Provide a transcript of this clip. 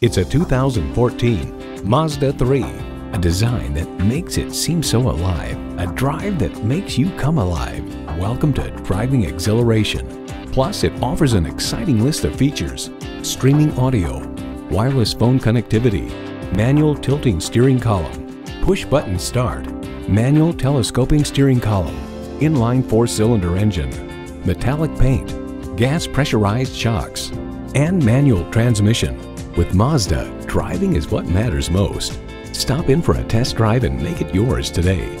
It's a 2014 Mazda 3. A design that makes it seem so alive. A drive that makes you come alive. Welcome to driving exhilaration. Plus, it offers an exciting list of features. Streaming audio, wireless phone connectivity, manual tilting steering column, push button start, manual telescoping steering column, inline four-cylinder engine, metallic paint, gas pressurized shocks, and manual transmission. With Mazda, driving is what matters most. Stop in for a test drive and make it yours today.